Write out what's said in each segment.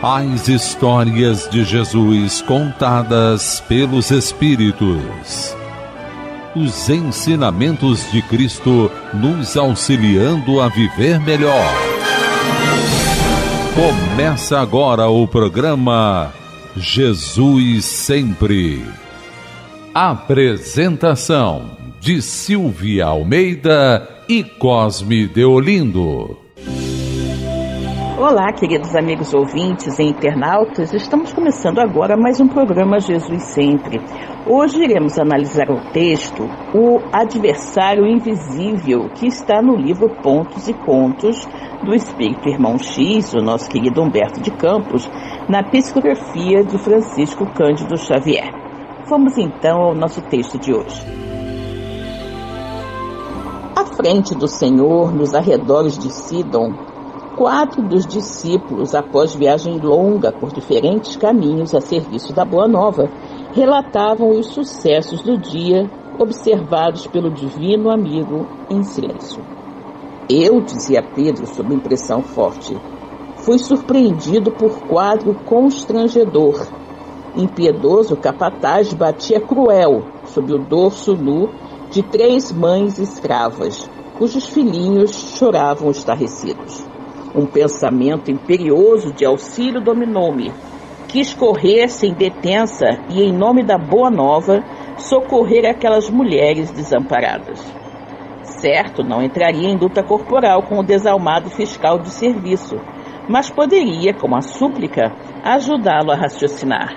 As histórias de Jesus contadas pelos Espíritos. Os ensinamentos de Cristo nos auxiliando a viver melhor. Começa agora o programa Jesus Sempre. Apresentação de Silvia Almeida e Cosme Deolindo. Olá, queridos amigos ouvintes e internautas. Estamos começando agora mais um programa Jesus Sempre. Hoje iremos analisar o texto O Adversário Invisível, que está no livro Pontos e Contos do Espírito Irmão X, o nosso querido Humberto de Campos, na psicografia de Francisco Cândido Xavier. Vamos então ao nosso texto de hoje. À frente do Senhor, nos arredores de Sidon, quatro dos discípulos, após viagem longa por diferentes caminhos a serviço da Boa Nova, relatavam os sucessos do dia observados pelo divino amigo em silêncio. Eu, dizia Pedro sob impressão forte, fui surpreendido por quadro constrangedor. Impiedoso capataz batia cruel sob o dorso nu de três mães escravas, cujos filhinhos choravam estarrecidos. Um pensamento imperioso de auxílio dominou-me. Quis correr sem detença e, em nome da Boa Nova, socorrer aquelas mulheres desamparadas. Certo, não entraria em luta corporal com o desalmado fiscal de serviço, mas poderia, com a súplica, ajudá-lo a raciocinar.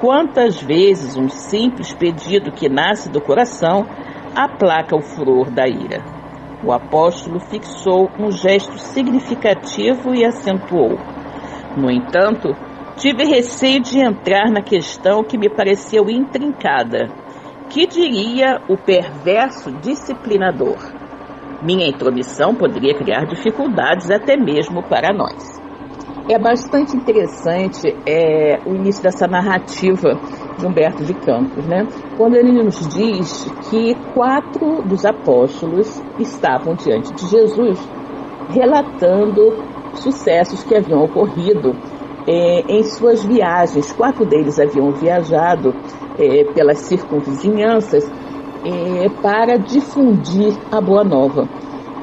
Quantas vezes um simples pedido que nasce do coração aplaca o furor da ira? O apóstolo fixou um gesto significativo e acentuou. No entanto, tive receio de entrar na questão que me pareceu intrincada. Que diria o perverso disciplinador? Minha intromissão poderia criar dificuldades até mesmo para nós. É bastante interessante é, o início dessa narrativa de Humberto de Campos, né? Quando ele nos diz que quatro dos apóstolos estavam diante de Jesus, relatando sucessos que haviam ocorrido é, em suas viagens. Quatro deles haviam viajado é, pelas circunvizinhanças é, para difundir a Boa Nova.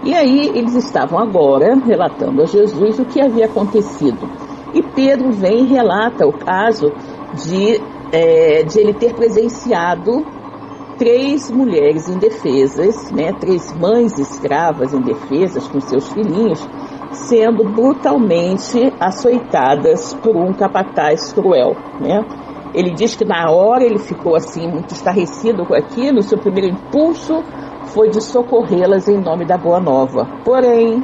E aí eles estavam agora relatando a Jesus o que havia acontecido. E Pedro vem e relata o caso de, é, de ele ter presenciado três mulheres indefesas, né, três mães escravas indefesas com seus filhinhos, sendo brutalmente açoitadas por um capataz cruel. Né? Ele diz que na hora ele ficou assim muito estarrecido com aquilo, seu primeiro impulso foi de socorrê-las em nome da Boa Nova. Porém,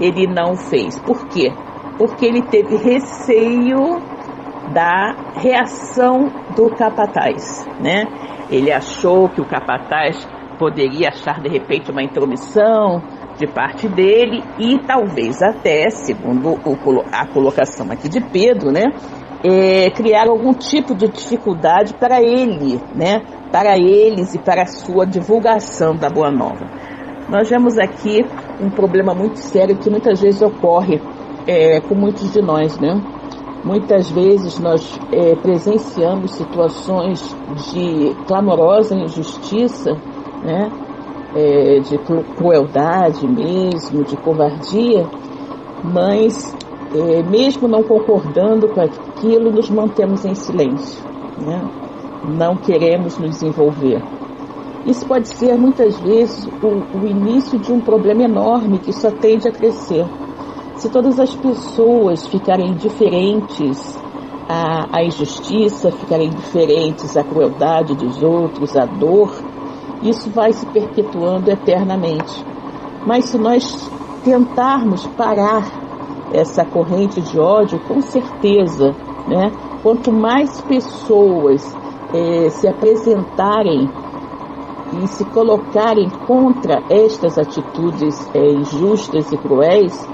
ele não fez. Por quê? Porque ele teve receio da reação do capataz, né? Ele achou que o capataz poderia achar de repente uma intromissão de parte dele e talvez até, segundo o, a colocação aqui de Pedro, né, é, criar algum tipo de dificuldade para ele, né, para eles e para a sua divulgação da Boa Nova. Nós vemos aqui um problema muito sério que muitas vezes ocorre é, com muitos de nós, né? Muitas vezes nós é, presenciamos situações de clamorosa injustiça, né? É, de crueldade mesmo, de covardia, mas é, mesmo não concordando com aquilo, nos mantemos em silêncio. Né? não queremos nos envolver. Isso pode ser muitas vezes o, o, início de um problema enorme que só tende a crescer. Se todas as pessoas ficarem indiferentes à, à injustiça, ficarem indiferentes à crueldade dos outros, à dor, isso vai se perpetuando eternamente. Mas se nós tentarmos parar essa corrente de ódio, com certeza, né? Quanto mais pessoas é, se apresentarem e se colocarem contra estas atitudes é, injustas e cruéis,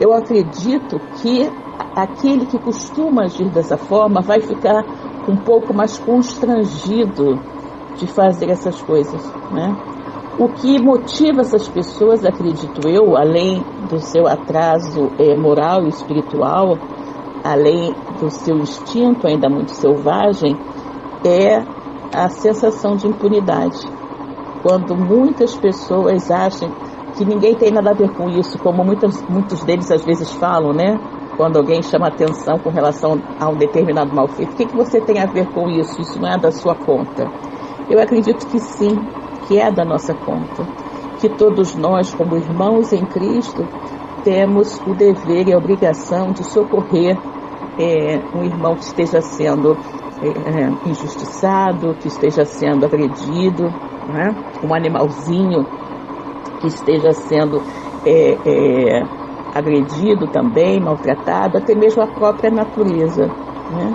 eu acredito que aquele que costuma agir dessa forma vai ficar um pouco mais constrangido de fazer essas coisas, né? O que motiva essas pessoas, acredito eu, além do seu atraso é, moral e espiritual, além do seu instinto ainda muito selvagem, é a sensação de impunidade. Quando muitas pessoas acham que ninguém tem nada a ver com isso, como muitos, muitos deles às vezes falam, né? Quando alguém chama atenção com relação a um determinado mal feito, o que, que você tem a ver com isso? Isso não é da sua conta. Eu acredito que sim, que é da nossa conta. Que todos nós, como irmãos em Cristo, temos o dever e a obrigação de socorrer é, um irmão que esteja sendo é, é injustiçado, que esteja sendo agredido, né? um animalzinho que esteja sendo é, é, agredido também, maltratado, até mesmo a própria natureza. Né?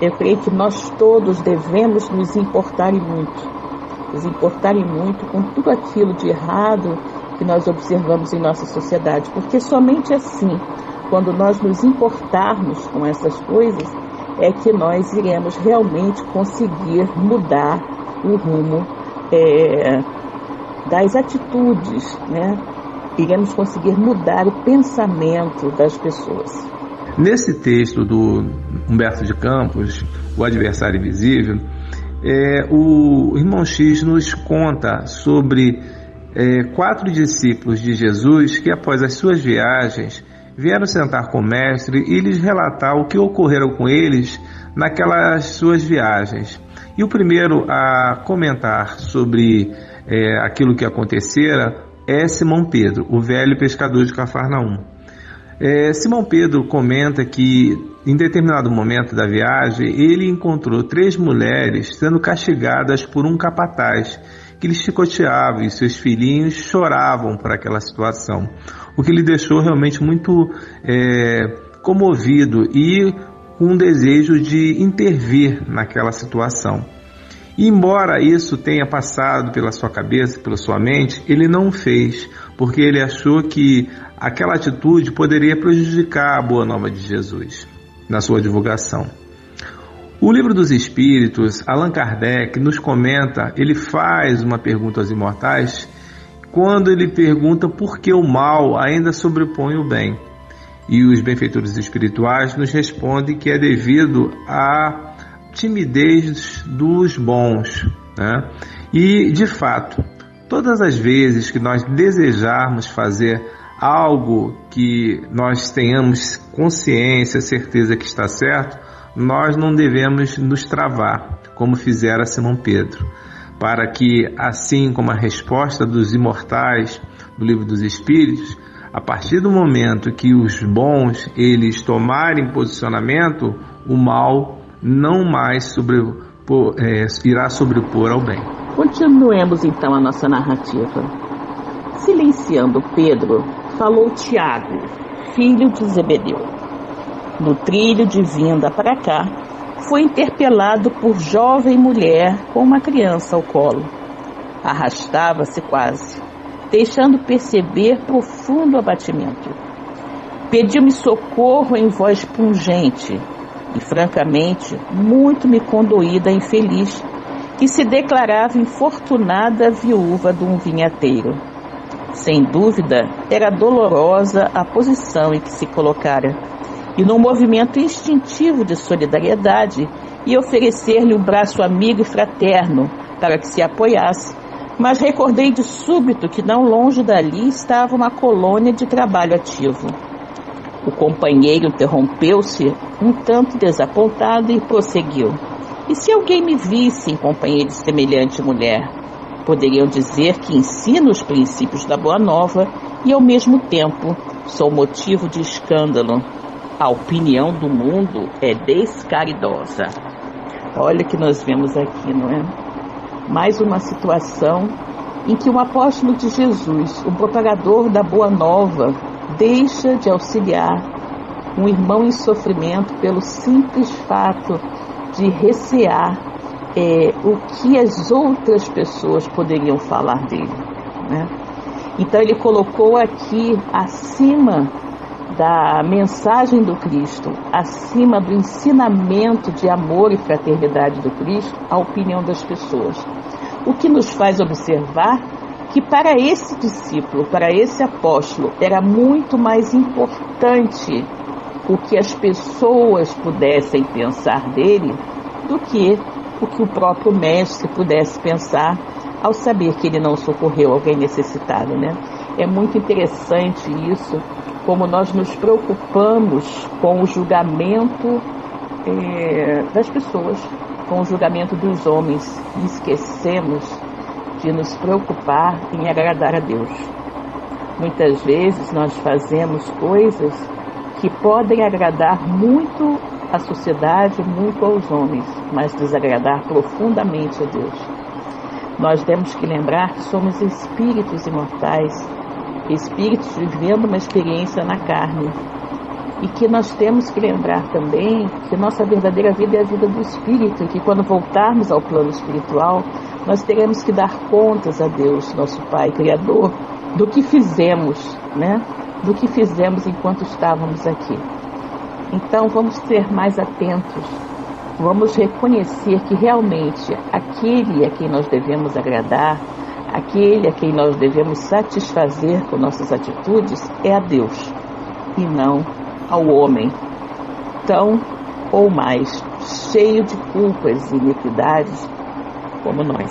Eu creio que nós todos devemos nos importar muito, nos importar muito com tudo aquilo de errado que nós observamos em nossa sociedade, porque somente assim, quando nós nos importarmos com essas coisas, é que nós iremos realmente conseguir mudar o rumo é, das atitudes, né? Iremos conseguir mudar o pensamento das pessoas. Nesse texto do Humberto de Campos, O Adversário Invisível, é, o irmão X nos conta sobre é, quatro discípulos de Jesus que, após as suas viagens, vieram sentar com o Mestre e lhes relatar o que ocorreu com eles naquelas suas viagens. E o primeiro a comentar sobre é, aquilo que acontecera é Simão Pedro, o velho pescador de Cafarnaum. É, Simão Pedro comenta que em determinado momento da viagem ele encontrou três mulheres sendo castigadas por um capataz que lhe chicoteava e seus filhinhos choravam por aquela situação, o que lhe deixou realmente muito é, comovido e com um desejo de intervir naquela situação. Embora isso tenha passado pela sua cabeça, pela sua mente, ele não fez, porque ele achou que aquela atitude poderia prejudicar a boa nova de Jesus na sua divulgação. O livro dos Espíritos, Allan Kardec nos comenta, ele faz uma pergunta aos imortais, quando ele pergunta por que o mal ainda sobrepõe o bem. E os benfeitores espirituais nos respondem que é devido a timidez dos bons. Né? E, de fato, todas as vezes que nós desejarmos fazer algo que nós tenhamos consciência, certeza que está certo, nós não devemos nos travar, como fizera Simão Pedro, para que, assim como a resposta dos imortais do livro dos Espíritos, a partir do momento que os bons eles tomarem posicionamento, o mal não mais sobrepor, é, irá sobrepor ao bem. Continuemos então a nossa narrativa. Silenciando Pedro, falou Tiago, filho de Zebedeu. No trilho de vinda para cá, foi interpelado por jovem mulher com uma criança ao colo. Arrastava-se quase, deixando perceber profundo abatimento. Pediu-me socorro em voz pungente, e, francamente, muito me condoída a infeliz que se declarava infortunada viúva de um vinhateiro. Sem dúvida, era dolorosa a posição em que se colocara, e num movimento instintivo de solidariedade, ia oferecer-lhe um braço amigo e fraterno para que se apoiasse, mas recordei de súbito que não longe dali estava uma colônia de trabalho ativo. O companheiro interrompeu-se, um tanto desapontado, e prosseguiu. E se alguém me visse em companhia de semelhante mulher? Poderiam dizer que ensino os princípios da Boa Nova e, ao mesmo tempo, sou motivo de escândalo. A opinião do mundo é descaridosa. Olha o que nós vemos aqui, não é? Mais uma situação em que o apóstolo de Jesus, o propagador da Boa Nova, deixa de auxiliar um irmão em sofrimento pelo simples fato de recear é, o que as outras pessoas poderiam falar dele. Né? Então ele colocou aqui acima da mensagem do Cristo, acima do ensinamento de amor e fraternidade do Cristo, a opinião das pessoas. O que nos faz observar que para esse discípulo, para esse apóstolo, era muito mais importante o que as pessoas pudessem pensar dele do que o que o próprio mestre pudesse pensar ao saber que ele não socorreu alguém necessitado, né? É muito interessante isso, como nós nos preocupamos com o julgamento é, das pessoas, com o julgamento dos homens, e esquecemos de nos preocupar em agradar a Deus. Muitas vezes nós fazemos coisas que podem agradar muito à sociedade, muito aos homens, mas desagradar profundamente a Deus. Nós temos que lembrar que somos espíritos imortais, espíritos vivendo uma experiência na carne. E que nós temos que lembrar também que nossa verdadeira vida é a vida do espírito, e que quando voltarmos ao plano espiritual, nós teremos que dar contas a Deus, nosso Pai Criador, do que fizemos, né? do que fizemos enquanto estávamos aqui. Então vamos ser mais atentos, vamos reconhecer que realmente aquele a quem nós devemos agradar, aquele a quem nós devemos satisfazer com nossas atitudes é a Deus e não ao homem, tão ou mais cheio de culpas e iniquidades como nós.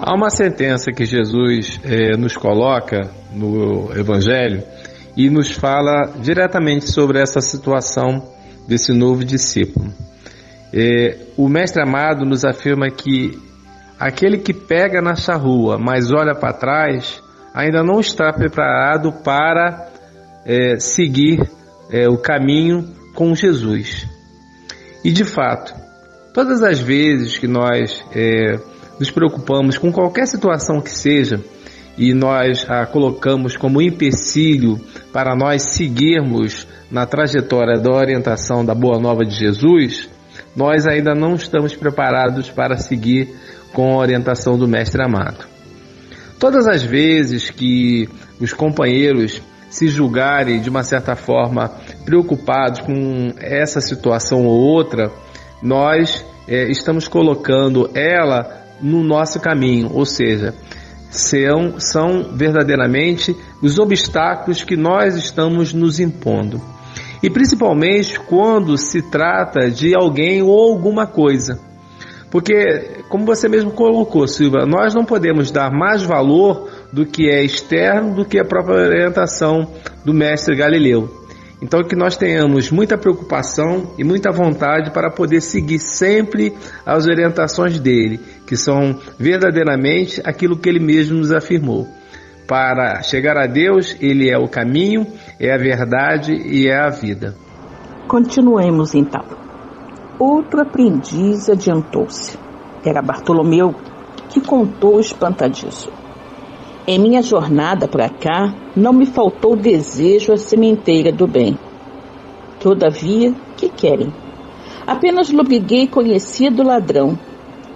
Há uma sentença que Jesus eh, nos coloca no Evangelho e nos fala diretamente sobre essa situação desse novo discípulo. É, o Mestre Amado nos afirma que aquele que pega na charrua, mas olha para trás, ainda não está preparado para é, seguir o caminho com Jesus. E de fato, todas as vezes que nós é, nos preocupamos com qualquer situação que seja, e nós a colocamos como empecilho para nós seguirmos na trajetória da orientação da Boa Nova de Jesus, nós ainda não estamos preparados para seguir com a orientação do Mestre Amado. Todas as vezes que os companheiros se julgarem de uma certa forma preocupados com essa situação ou outra, nós é, estamos colocando ela no nosso caminho, ou seja, são, são verdadeiramente os obstáculos que nós estamos nos impondo. E principalmente quando se trata de alguém ou alguma coisa. Porque, como você mesmo colocou, Silva, nós não podemos dar mais valor do que é externo do que a própria orientação do mestre Galileu. Então que nós tenhamos muita preocupação e muita vontade para poder seguir sempre as orientações dele, que são verdadeiramente aquilo que ele mesmo nos afirmou. Para chegar a Deus, ele é o caminho, é a verdade e é a vida. Continuemos então. Outro aprendiz adiantou-se. Era Bartolomeu, que contou espantadiço. Em minha jornada para cá, não me faltou desejo à sementeira do bem. Todavia, que querem? Apenas lobriguei conhecido ladrão.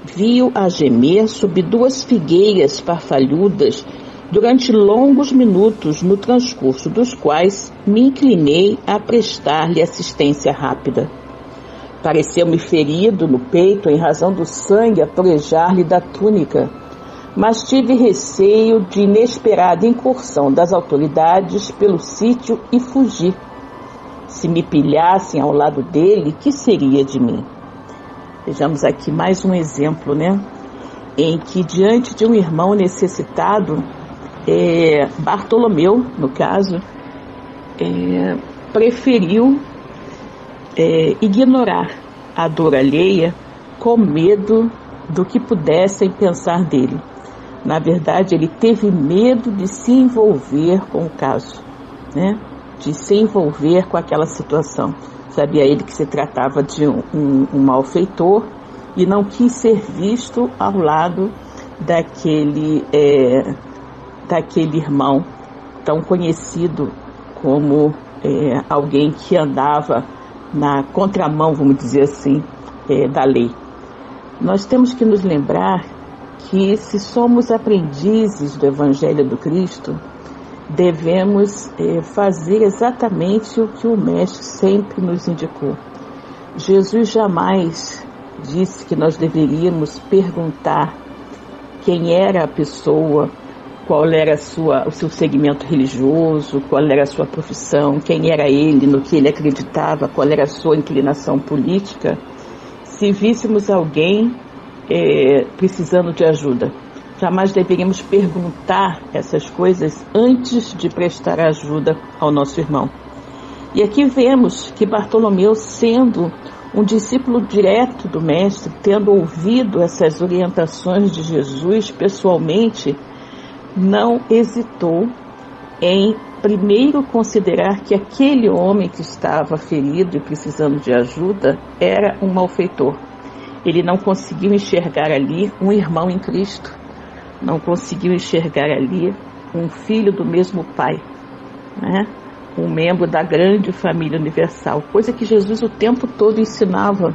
Vi-o a gemer sob duas figueiras farfalhudas durante longos minutos, no transcurso dos quais me inclinei a prestar-lhe assistência rápida. Pareceu-me ferido no peito em razão do sangue a torejar-lhe da túnica mas tive receio de inesperada incursão das autoridades pelo sítio e fugi. Se me pilhassem ao lado dele, que seria de mim? Vejamos aqui mais um exemplo, né? Em que, diante de um irmão necessitado, é, Bartolomeu, no caso, é, preferiu é, ignorar a dor alheia com medo do que pudessem pensar dele. Na verdade, ele teve medo de se envolver com o caso, né? de se envolver com aquela situação. Sabia ele que se tratava de um, um, malfeitor e não quis ser visto ao lado daquele, é, daquele irmão tão conhecido como é, alguém que andava na contramão, vamos dizer assim, é, da lei. Nós temos que nos lembrar que, se somos aprendizes do Evangelho do Cristo, devemos eh, fazer exatamente o que o Mestre sempre nos indicou. Jesus jamais disse que nós deveríamos perguntar quem era a pessoa qual era sua, o seu segmento religioso, qual era a sua profissão, quem era ele, no que ele acreditava, qual era a sua inclinação política, se víssemos alguém é, precisando de ajuda. Jamais deveríamos perguntar essas coisas antes de prestar ajuda ao nosso irmão. E aqui vemos que Bartolomeu, sendo um discípulo direto do Mestre, tendo ouvido essas orientações de Jesus pessoalmente, não hesitou em primeiro considerar que aquele homem que estava ferido e precisando de ajuda era um malfeitor. Ele não conseguiu enxergar ali um irmão em Cristo, não conseguiu enxergar ali um filho do mesmo pai, né? um membro da grande família universal, coisa que Jesus o tempo todo ensinava.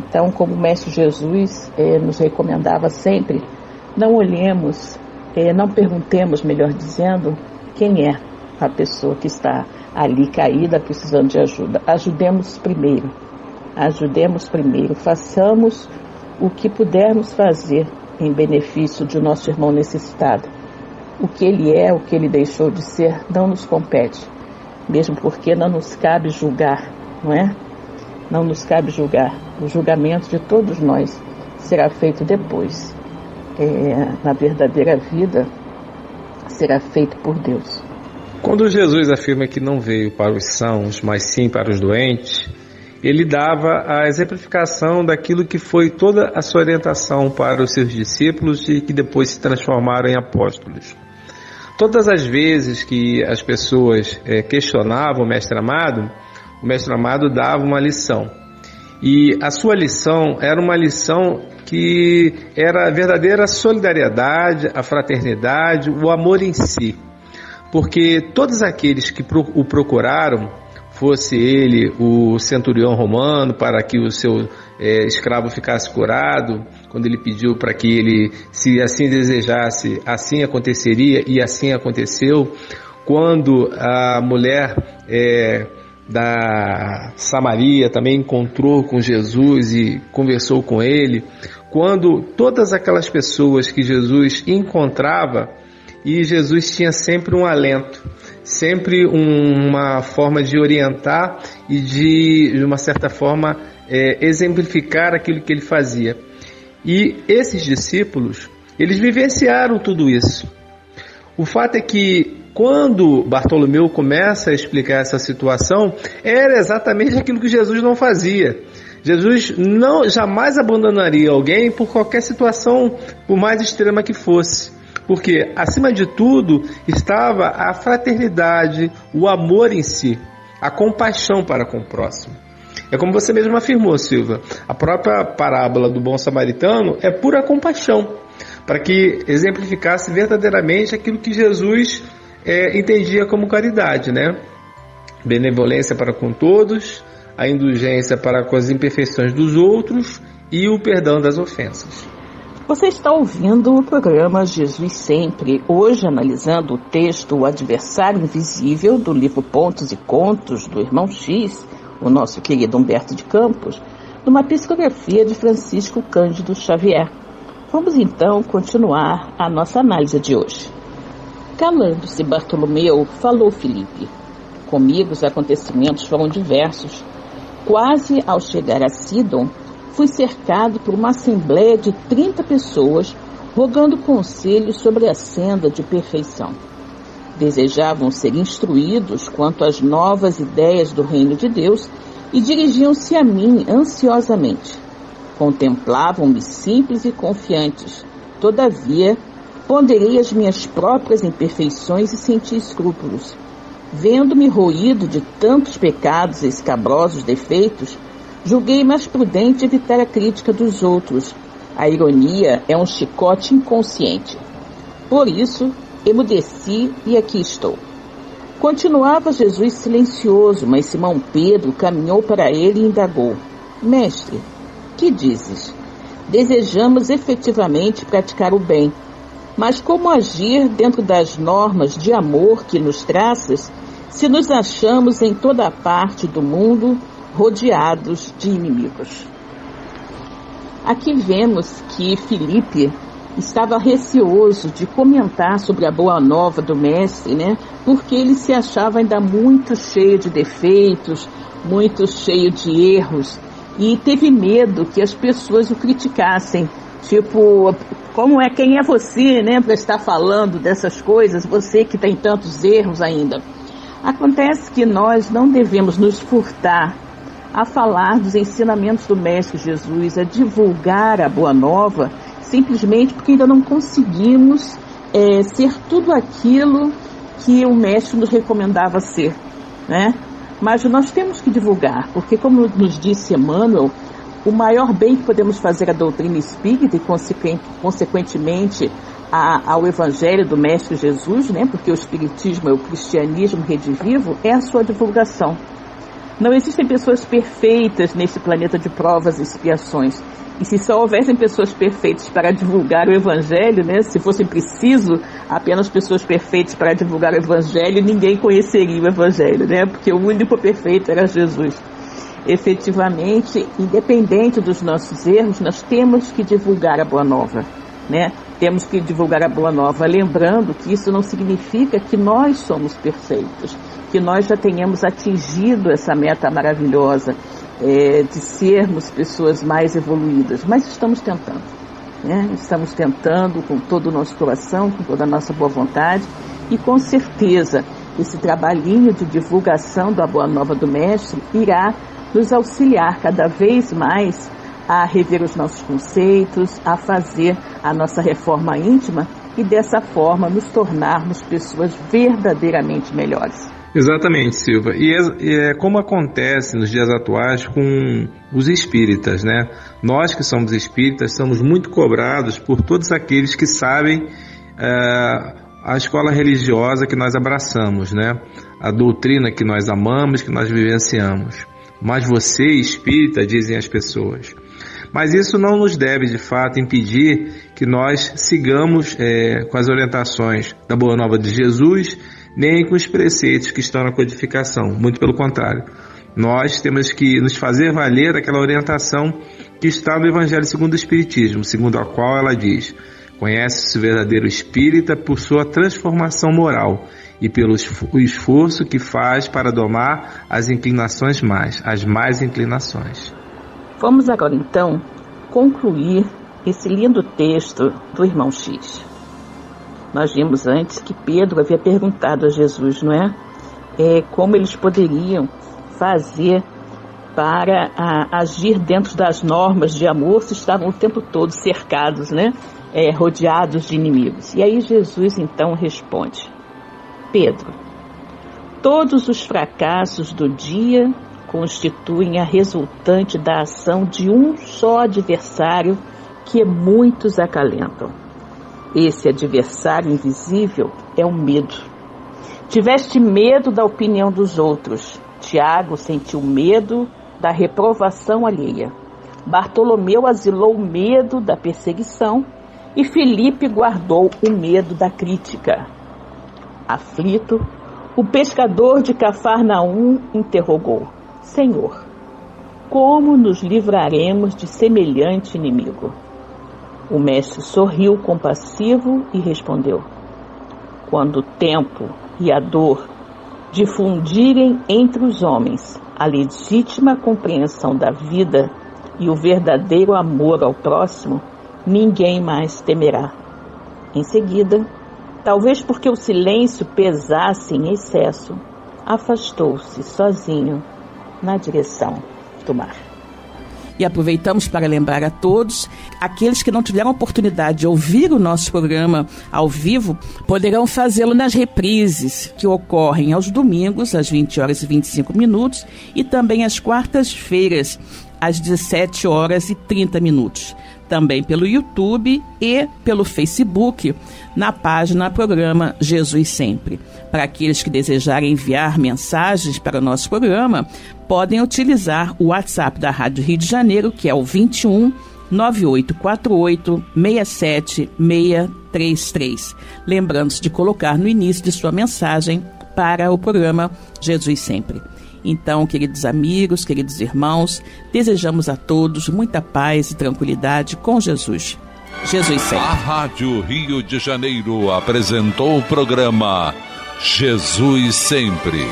Então, como o Mestre Jesus eh, nos recomendava sempre, não olhemos, eh, não perguntemos, melhor dizendo, quem é a pessoa que está ali caída, precisando de ajuda. Ajudemos primeiro, ajudemos primeiro, façamos o que pudermos fazer em benefício de nosso irmão necessitado. O que ele é, o que ele deixou de ser, não nos compete mesmo porque não nos cabe julgar, não é? Não nos cabe julgar. O julgamento de todos nós será feito depois. É, na verdadeira vida, será feito por Deus. Quando Jesus afirma que não veio para os sãos, mas sim para os doentes, ele dava a exemplificação daquilo que foi toda a sua orientação para os seus discípulos e que depois se transformaram em apóstolos. Todas as vezes que as pessoas é, questionavam o mestre amado, o mestre amado dava uma lição. E a sua lição era uma lição que era a verdadeira solidariedade, a fraternidade, o amor em si. Porque todos aqueles que o procuraram, fosse ele o centurião romano para que o seu é, escravo ficasse curado, quando ele pediu para que ele, se assim desejasse, assim aconteceria e assim aconteceu. Quando a mulher é, da Samaria também encontrou com Jesus e conversou com ele, quando todas aquelas pessoas que Jesus encontrava e Jesus tinha sempre um alento, sempre um, uma forma de orientar e de, de uma certa forma, é, exemplificar aquilo que ele fazia. E esses discípulos, eles vivenciaram tudo isso. O fato é que quando Bartolomeu começa a explicar essa situação, era exatamente aquilo que Jesus não fazia. Jesus não jamais abandonaria alguém por qualquer situação, por mais extrema que fosse. Porque acima de tudo estava a fraternidade, o amor em si, a compaixão para com o próximo. É como você mesmo afirmou, Silva. A própria parábola do bom samaritano é pura compaixão, para que exemplificasse verdadeiramente aquilo que Jesus é, entendia como caridade, né? Benevolência para com todos, a indulgência para com as imperfeições dos outros e o perdão das ofensas. Você está ouvindo o programa Jesus Sempre, hoje analisando o texto O Adversário Invisível do livro Pontos e Contos do Irmão X, o nosso querido Humberto de Campos, numa psicografia de Francisco Cândido Xavier. Vamos então continuar a nossa análise de hoje. Calando-se Bartolomeu, falou Felipe. Comigo os acontecimentos foram diversos. Quase ao chegar a Sidon, fui cercado por uma assembleia de 30 pessoas rogando conselhos sobre a senda de perfeição desejavam ser instruídos quanto às novas ideias do reino de Deus e dirigiam-se a mim ansiosamente. Contemplavam-me simples e confiantes. Todavia, ponderei as minhas próprias imperfeições e senti escrúpulos. Vendo-me roído de tantos pecados e escabrosos defeitos, julguei mais prudente evitar a crítica dos outros. A ironia é um chicote inconsciente. Por isso, Emudeci e aqui estou. Continuava Jesus silencioso, mas Simão Pedro caminhou para ele e indagou: Mestre, que dizes? Desejamos efetivamente praticar o bem, mas como agir dentro das normas de amor que nos traças se nos achamos em toda parte do mundo rodeados de inimigos? Aqui vemos que Filipe estava receoso de comentar sobre a boa nova do mestre, né? Porque ele se achava ainda muito cheio de defeitos, muito cheio de erros e teve medo que as pessoas o criticassem. Tipo, como é quem é você, né, para estar falando dessas coisas, você que tem tantos erros ainda. Acontece que nós não devemos nos furtar a falar dos ensinamentos do Mestre Jesus, a divulgar a Boa Nova, simplesmente porque ainda não conseguimos é, ser tudo aquilo que o Mestre nos recomendava ser, né? Mas nós temos que divulgar, porque como nos disse Emmanuel, o maior bem que podemos fazer à doutrina espírita e, consequentemente, a, ao Evangelho do Mestre Jesus, né, porque o Espiritismo é o cristianismo redivivo, é a sua divulgação. Não existem pessoas perfeitas nesse planeta de provas e expiações. E se só houvessem pessoas perfeitas para divulgar o Evangelho, né, se fosse preciso apenas pessoas perfeitas para divulgar o Evangelho, ninguém conheceria o Evangelho, né, porque o único perfeito era Jesus. Efetivamente, independente dos nossos erros, nós temos que divulgar a Boa Nova, né? Temos que divulgar a Boa Nova, lembrando que isso não significa que nós somos perfeitos, que nós já tenhamos atingido essa meta maravilhosa é, de sermos pessoas mais evoluídas, mas estamos tentando. Né? Estamos tentando com todo o nosso coração, com toda a nossa boa vontade e com certeza esse trabalhinho de divulgação da Boa Nova do Mestre irá nos auxiliar cada vez mais a rever os nossos conceitos, a fazer a nossa reforma íntima e dessa forma nos tornarmos pessoas verdadeiramente melhores. Exatamente, Silva. E é, é, como acontece nos dias atuais com os espíritas, né? Nós que somos espíritas somos muito cobrados por todos aqueles que sabem é, a escola religiosa que nós abraçamos, né? A doutrina que nós amamos, que nós vivenciamos. Mas você, espírita, dizem as pessoas. Mas isso não nos deve, de fato, impedir que nós sigamos é, com as orientações da Boa Nova de Jesus nem com os preceitos que estão na codificação, muito pelo contrário. Nós temos que nos fazer valer aquela orientação que está no Evangelho segundo o Espiritismo, segundo a qual ela diz: Conhece-se o verdadeiro espírita por sua transformação moral e pelo esforço que faz para domar as inclinações mais, as mais inclinações. Vamos agora então concluir esse lindo texto do irmão X. Nós vimos antes que Pedro havia perguntado a Jesus, não é? é como eles poderiam fazer para a, agir dentro das normas de amor se estavam o tempo todo cercados, né? É, rodeados de inimigos. E aí Jesus então responde: Pedro, todos os fracassos do dia constituem a resultante da ação de um só adversário que muitos acalentam. Esse adversário invisível é o medo. Tiveste medo da opinião dos outros. Tiago sentiu medo da reprovação alheia. Bartolomeu asilou o medo da perseguição e Felipe guardou o medo da crítica. Aflito, o pescador de Cafarnaum interrogou: Senhor, como nos livraremos de semelhante inimigo? O mestre sorriu compassivo e respondeu: Quando o tempo e a dor difundirem entre os homens a legítima compreensão da vida e o verdadeiro amor ao próximo, ninguém mais temerá. Em seguida, talvez porque o silêncio pesasse em excesso, afastou-se sozinho na direção do mar. E aproveitamos para lembrar a todos, aqueles que não tiveram oportunidade de ouvir o nosso programa ao vivo, poderão fazê-lo nas reprises, que ocorrem aos domingos, às 20 horas e 25 minutos, e também às quartas-feiras, às 17 horas e 30 minutos também pelo YouTube e pelo Facebook, na página Programa Jesus Sempre. Para aqueles que desejarem enviar mensagens para o nosso programa, podem utilizar o WhatsApp da Rádio Rio de Janeiro, que é o 21 9848 67633. Lembrando-se de colocar no início de sua mensagem para o programa Jesus Sempre. Então, queridos amigos, queridos irmãos, desejamos a todos muita paz e tranquilidade com Jesus. Jesus sempre. A Rádio Rio de Janeiro apresentou o programa Jesus Sempre.